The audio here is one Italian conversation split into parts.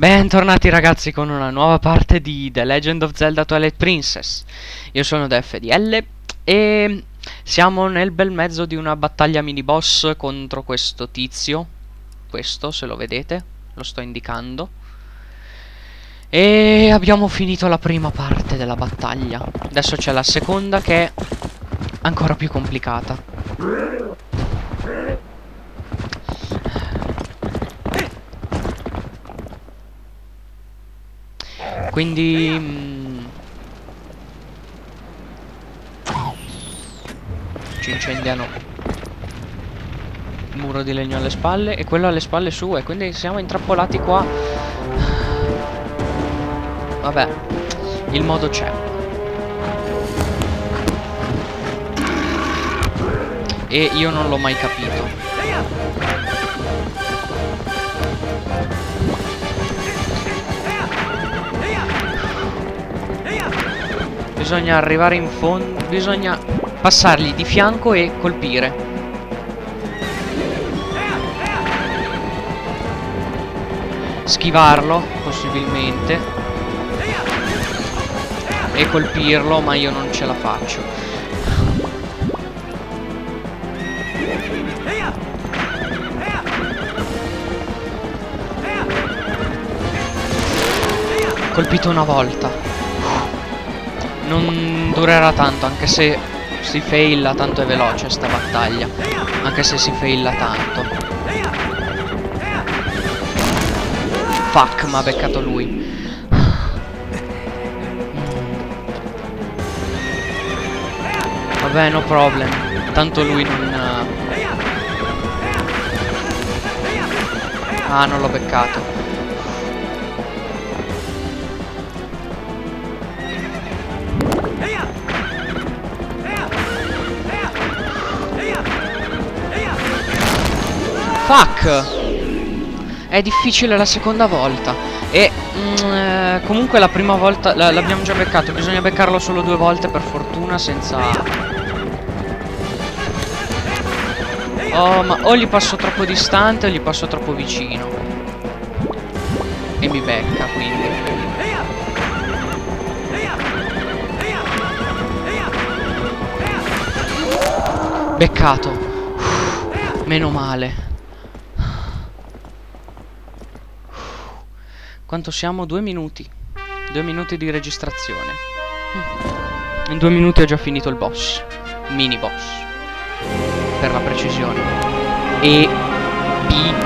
Bentornati ragazzi con una nuova parte di The Legend of Zelda Twilight Princess. Io sono DFDL e siamo nel bel mezzo di una battaglia mini boss contro questo tizio. Questo se lo vedete, lo sto indicando. E abbiamo finito la prima parte della battaglia. Adesso c'è la seconda che è ancora più complicata Quindi... Mh, mm, ci incendiano il muro di legno alle spalle e quello alle spalle sue. Quindi siamo intrappolati qua. Vabbè, il modo c'è. E io non l'ho mai capito. Bisogna arrivare in fondo Bisogna passargli di fianco e colpire. Schivarlo Possibilmente. E colpirlo Ma io non ce la faccio. Colpito una volta non durerà tanto anche se si failla tanto è veloce sta battaglia anche se si failla tanto. Fuck ma ha beccato lui. Vabbè no problem. Tanto lui non ah non l'ho beccato Fuck! È difficile la seconda volta. E mm, eh, comunque la prima volta l'abbiamo già beccato. Bisogna beccarlo solo due volte per fortuna senza... Oh, ma o gli passo troppo distante o gli passo troppo vicino. E mi becca, quindi. Beccato. meno male. Quanto siamo? Due minuti. Due minuti di registrazione. In due minuti ho già finito il boss. Mini boss. Per la precisione. Epico.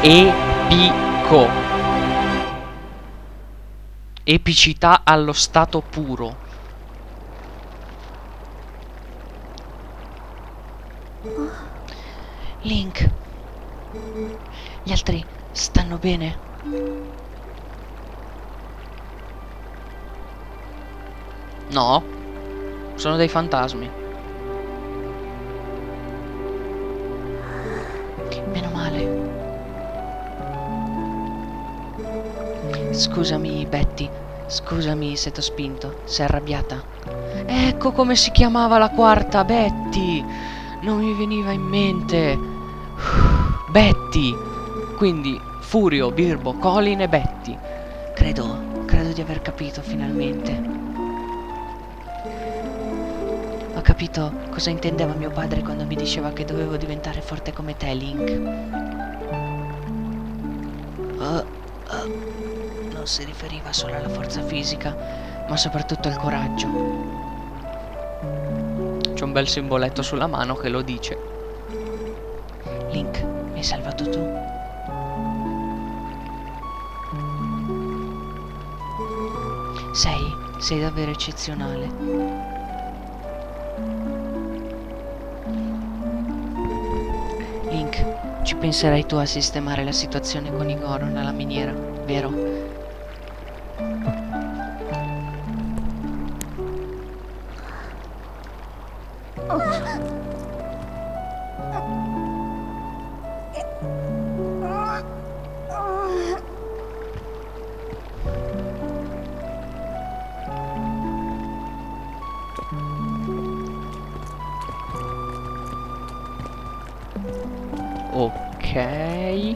Epico. Epicità allo stato puro. Link. Gli altri stanno bene? No. Sono dei fantasmi. Meno male. Scusami, Betty. Scusami se t'ho spinto. Sei arrabbiata? Ecco come si chiamava la quarta, Betty. Non mi veniva in mente. Betty. Quindi Furio, Birbo, Colin e Betty. Credo, credo di aver capito finalmente. Ho capito cosa intendeva mio padre quando mi diceva che dovevo diventare forte come te, Link. Uh, uh, non si riferiva solo alla forza fisica, ma soprattutto al coraggio. C'è un bel simboletto sulla mano che lo dice. Link, mi hai salvato tu? Sei, davvero eccezionale. Link, ci penserai tu a sistemare la situazione con Igoro nella miniera, vero? Ok.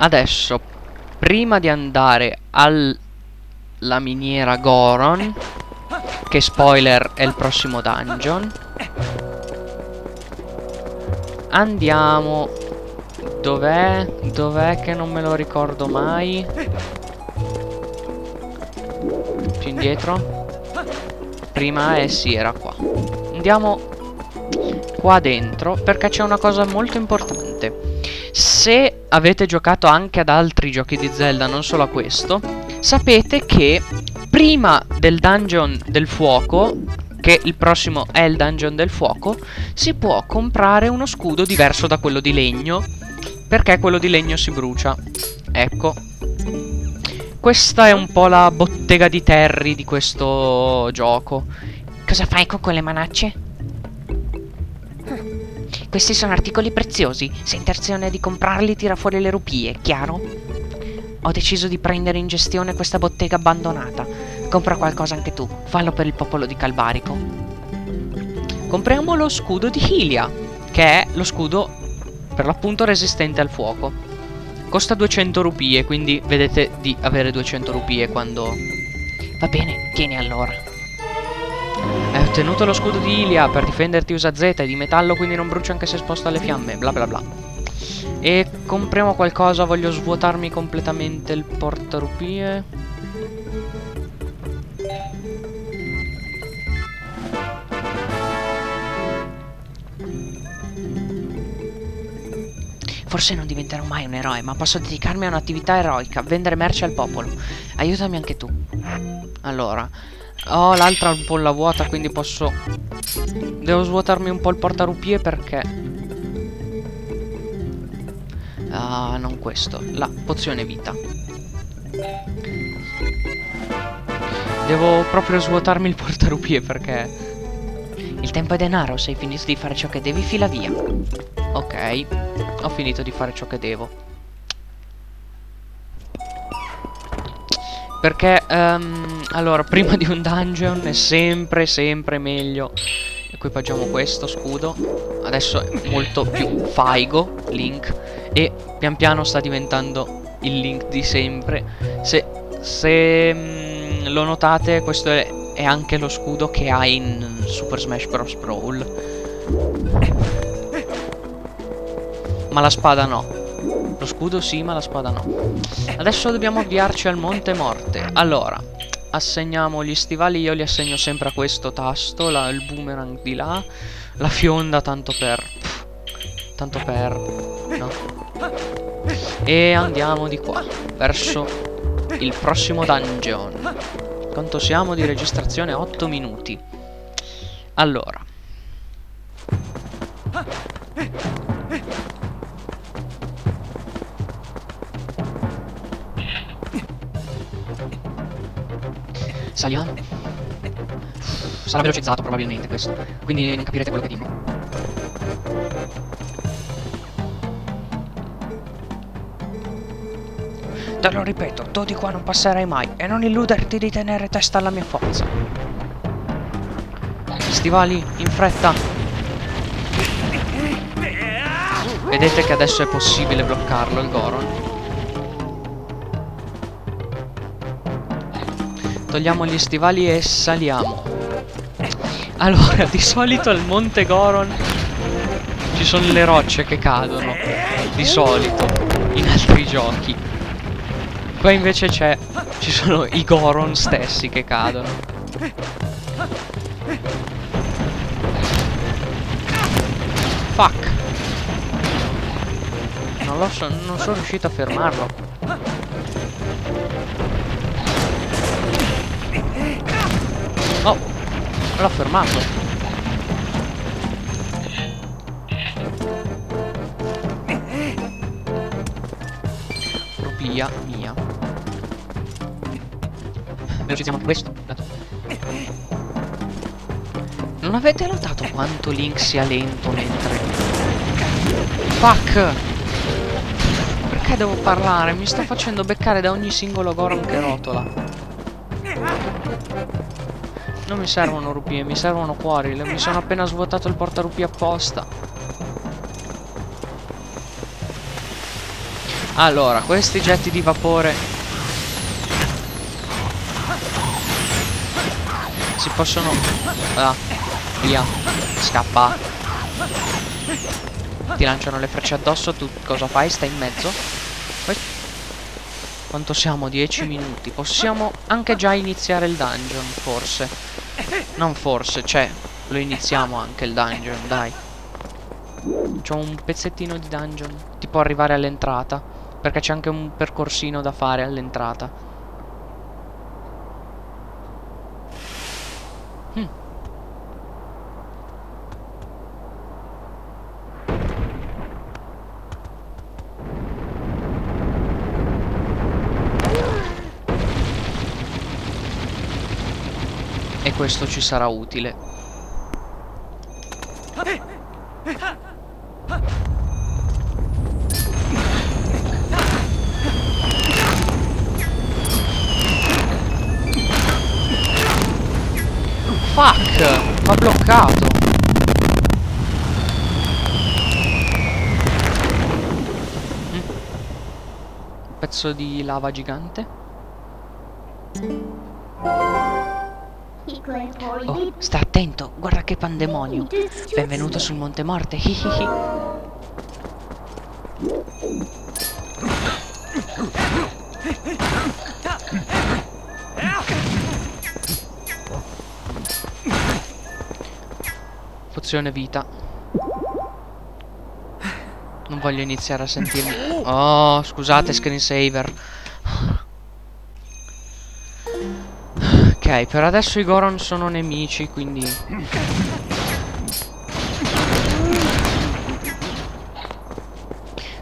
Adesso, prima di andare alla miniera Goron, che spoiler è il prossimo dungeon, andiamo Dov'è? Dov'è che non me lo ricordo mai? Indietro? Prima eh sì, era qua. Andiamo qua dentro perché c'è una cosa molto importante. Se avete giocato anche ad altri giochi di Zelda, non solo a questo, sapete che prima del dungeon del fuoco, che il prossimo è il dungeon del fuoco, si può comprare uno scudo diverso da quello di legno, perché quello di legno si brucia. Ecco. Questa è un po' la bottega di Terry di questo gioco. Cosa fai con quelle manacce? Questi sono articoli preziosi. Se intenzione di comprarli tira fuori le rupie, chiaro? Ho deciso di prendere in gestione questa bottega abbandonata. Compra qualcosa anche tu. Fallo per il popolo di Calbarico. Compriamo lo scudo di Hylia, che è lo scudo per l'appunto resistente al fuoco. Costa 200 rupie, quindi vedete di avere 200 rupie quando... Va bene, tieni allora. Hai ottenuto lo scudo di Ilia per difenderti usa Z, è di metallo quindi non brucia anche se esposto alle fiamme, bla bla bla. E compriamo qualcosa, voglio svuotarmi completamente il portarupie. Forse non diventerò mai un eroe, ma posso dedicarmi a un'attività eroica, vendere merce al popolo. Aiutami anche tu. Allora, ho l'altra un po' la vuota, quindi posso... Devo svuotarmi un po' il portarupie perché... Ah, non questo. La pozione vita. Devo proprio svuotarmi il portarupie perché... Il tempo è denaro, se hai finito di fare ciò che devi, fila via. Ok, ho finito di fare ciò che devo. Perché, um, allora, prima di un dungeon è sempre, sempre meglio equipaggiamo questo scudo. Adesso è molto più faigo, Link. E pian piano sta diventando il Link di sempre. Se, se um, lo notate, questo è, è anche lo scudo che ha in Super Smash Bros. Brawl. Ma la spada no. Lo scudo sì, ma la spada no. Adesso dobbiamo avviarci al Monte Morte. Allora, assegniamo gli stivali. Io li assegno sempre a questo tasto. La, il boomerang di là. La fionda tanto per... Tanto per... No. E andiamo di qua. Verso il prossimo dungeon. Quanto siamo di registrazione? 8 minuti. Allora. Saliamo. Sarà velocizzato probabilmente questo. Quindi non capirete quello che dico. Te lo ripeto, tu di qua non passerai mai e non illuderti di tenere testa alla mia forza. Stivali, in fretta. Vedete che adesso è possibile bloccarlo il Goron. Togliamo gli stivali e saliamo. Allora, di solito al Monte Goron ci sono le rocce che cadono. Di solito, in altri giochi. Qua invece c'è... Ci sono i Goron stessi che cadono. Fuck. Non, lo so, non sono riuscito a fermarlo. Oh, l'ho fermato. Rupia Velocizziamo questo. Non avete notato quanto Link sia lento mentre... Fuck! Perché devo parlare? Mi sto facendo beccare da ogni singolo Goron che rotola. Non mi servono rupie, mi servono cuori. Mi sono appena svuotato il portarupie apposta. Allora, questi getti di vapore si possono... Ah, via, scappa. Ti lanciano le frecce addosso, tu cosa fai? Stai in mezzo. Quanto siamo? 10 minuti. Possiamo anche già iniziare il dungeon, forse. Non forse, cioè, lo iniziamo anche il dungeon, dai. C'ho un pezzettino di dungeon. Tipo arrivare all'entrata. Perché c'è anche un percorsino da fare all'entrata. E questo ci sarà utile. M'ha bloccato! Mm. Pezzo di lava gigante. Oh, sta attento, guarda che pandemonio. Benvenuto sul Monte Morte. hihihi. Pozione vita. Non voglio iniziare a sentirmi. Oh, scusate, screensaver. Ok, per adesso i Goron sono nemici, quindi...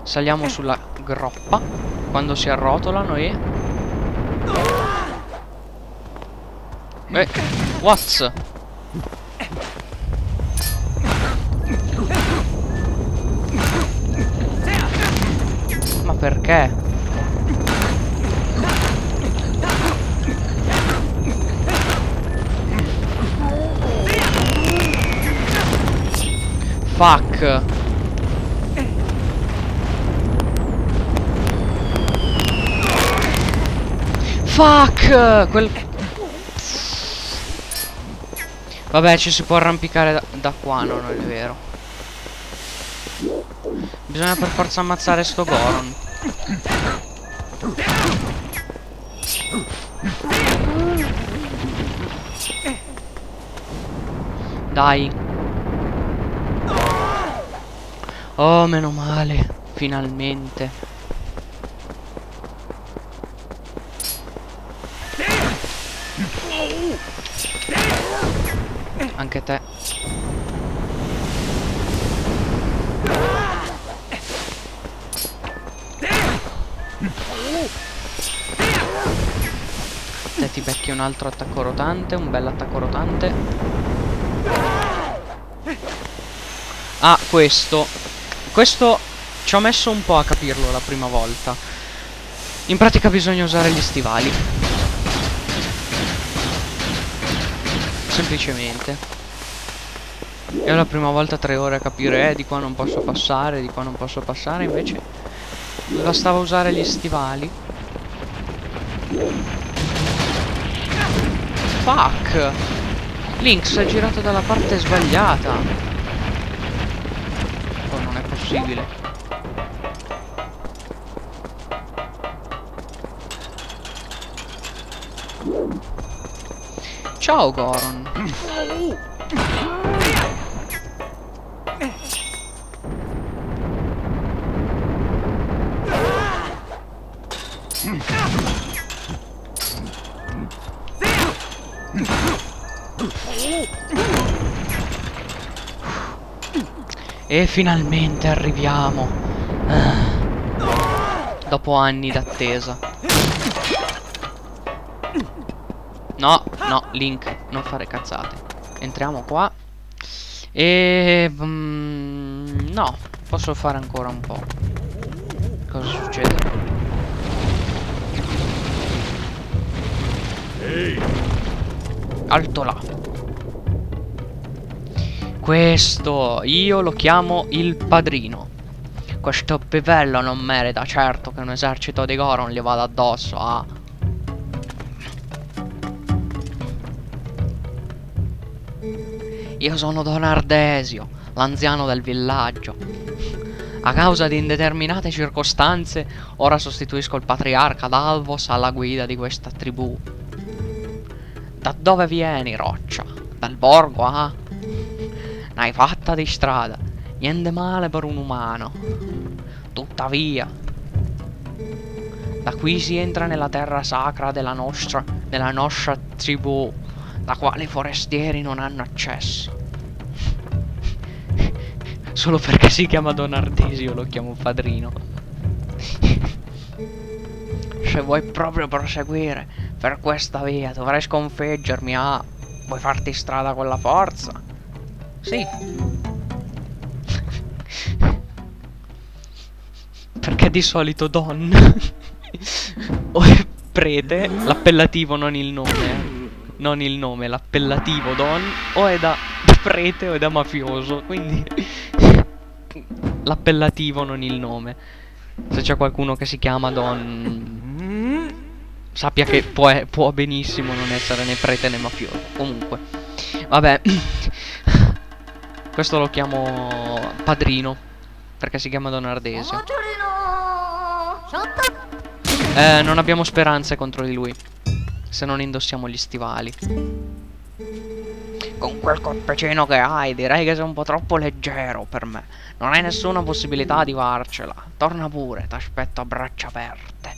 Saliamo sulla groppa quando si arrotolano e... Eh, what's? Perché? Fuck. Fuck! Quel Vabbè ci si può arrampicare da, da qua non è vero. Bisogna per forza ammazzare sto Goron Dai. Oh meno male Finalmente. Anche te. Te ti becchi un altro attacco rotante Un bel attacco rotante Ah questo Questo ci ho messo un po' a capirlo la prima volta In pratica bisogna usare gli stivali Semplicemente io la prima volta tre ore a capire eh, di qua non posso passare, di qua non posso passare, invece bastava usare gli stivali. Fuck! Link si è girato dalla parte sbagliata. Possibile. Ciao Goron. E finalmente arriviamo. Ah. Dopo anni d'attesa. No, no, Link, non fare cazzate. Entriamo qua. E... Mm, no, posso fare ancora un po'. Cosa succede? Alto là. Questo io lo chiamo il padrino. questo pivello non merita certo che un esercito di Goron gli vada addosso, ah. Io sono Don Ardesio, l'anziano del villaggio. A causa di indeterminate circostanze, ora sostituisco il patriarca Dalvos alla guida di questa tribù. Da dove vieni, Roccia? Dal borgo, ah? N'hai fatta di strada. Niente male per un umano. Tuttavia, da qui si entra nella terra sacra della nostra, della nostra tribù, la quale i forestieri non hanno accesso. Solo perché si chiama Don Ardesio lo chiamo padrino. Se vuoi proprio proseguire per questa via, dovrai sconfiggermi, ah. Vuoi farti strada con la forza? Sì. Perché di solito Don o è prete, l'appellativo non il nome, eh. non il nome, l'appellativo Don o è da prete o è da mafioso, quindi l'appellativo non il nome. Se c'è qualcuno che si chiama Don sappia che può, può benissimo non essere né prete né mafioso. Comunque, vabbè, questo lo chiamo padrino perché si chiama Don Ardesio. Eh, non abbiamo speranze contro di lui. Se non indossiamo gli stivali. Con quel corpicino che hai, direi che sei un po' troppo leggero per me. Non hai nessuna possibilità di farcela. Torna pure, ti aspetto a braccia aperte.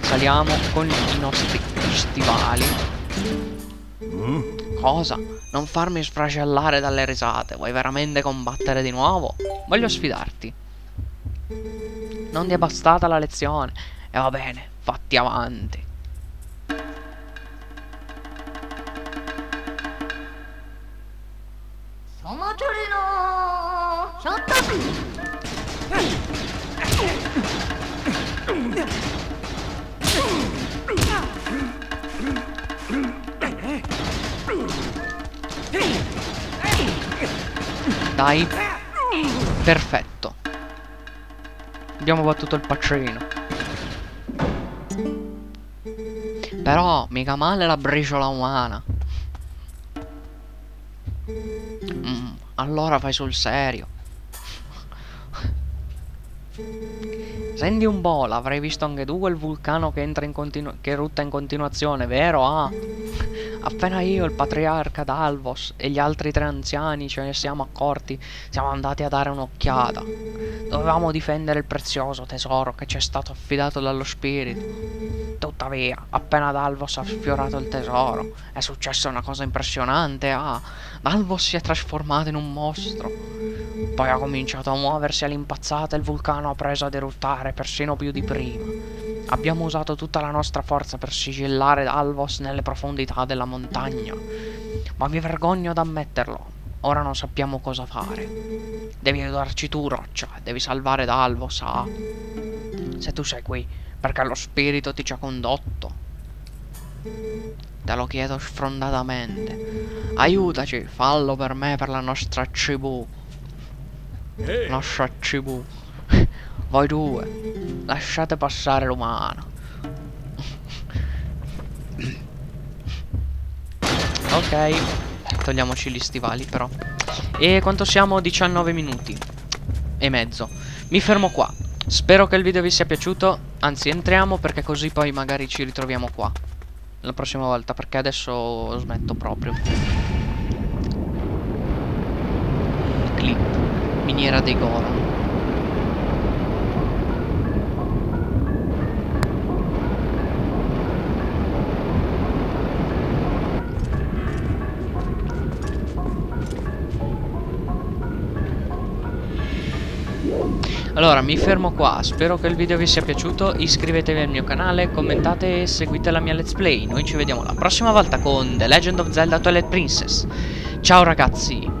Saliamo con i nostri stivali. Cosa? Non farmi sfracellare dalle risate. Vuoi veramente combattere di nuovo? Voglio sfidarti. Non ti è bastata la lezione. E va bene, fatti avanti. Dai. Perfetto. Abbiamo battuto il pacerino. Però, mica male la briciola umana. Mm, allora fai sul serio. Senti un po', l'avrai visto anche tu quel vulcano che entra in continu che rutta in continuazione, vero? Ah. Appena io, il patriarca Dalvos e gli altri tre anziani ce ne siamo accorti, siamo andati a dare un'occhiata. Dovevamo difendere il prezioso tesoro che ci è stato affidato dallo spirito. Tuttavia, appena Dalvos ha sfiorato il tesoro, è successa una cosa impressionante. Ah, Dalvos si è trasformato in un mostro. Poi ha cominciato a muoversi all'impazzata e il vulcano ha preso ad eruttare persino più di prima. Abbiamo usato tutta la nostra forza per sigillare Alvos nelle profondità della montagna. Ma mi vergogno ad ammetterlo. Ora non sappiamo cosa fare. Devi aiutarci tu, Roccia. Devi salvare Dalvos, ah. Se tu sei qui, perché lo spirito ti ci ha condotto. Te lo chiedo sfrondatamente. Aiutaci, fallo per me, per la nostra tribù. Nostra tribù. Voi due, lasciate passare l'umano. ok, togliamoci gli stivali però. E quanto siamo? 19 minuti e mezzo. Mi fermo qua. Spero che il video vi sia piaciuto. Anzi, entriamo perché così poi magari ci ritroviamo qua. La prossima volta, perché adesso smetto proprio. Clip. Miniera dei Goron. Allora mi fermo qua, spero che il video vi sia piaciuto, iscrivetevi al mio canale, commentate e seguite la mia let's play. Noi ci vediamo la prossima volta con The Legend of Zelda Twilight Princess. Ciao ragazzi!